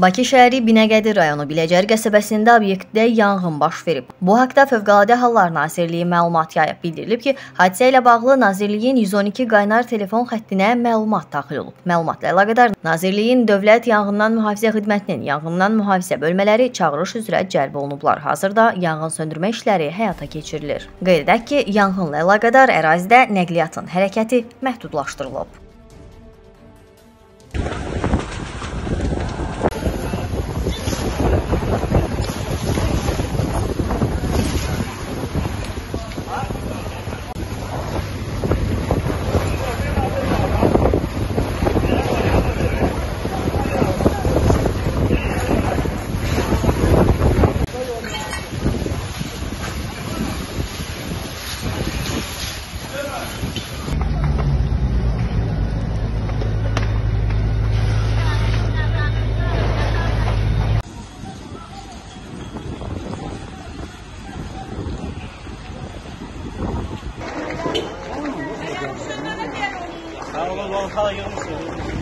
Bakı şəhəri Binəqədi rayonu Biləcər qəsəbəsində obyektdə yanğın baş verib. Bu haqda Fövqəladə Hallar Nazirliyi məlumat yayıb. Bildirilib ki, hadisə ilə bağlı Nazirliyin 112 qaynar telefon xəttinə məlumat daxil olub. Məlumatla əlaqədar Nazirliyin Dövlət Yanğından Mühafizə Xidmətinin yanğından mühafizə bölmələri çağırış üzrə cəlb olunublar. Hazırda yanğın söndürmə işləri həyata keçirilir. Qeyd edək ki, yanğınla əlaqədar ərazidə nəqliyyatın hərəkəti məhdudlaşdırılıb. 我英雄。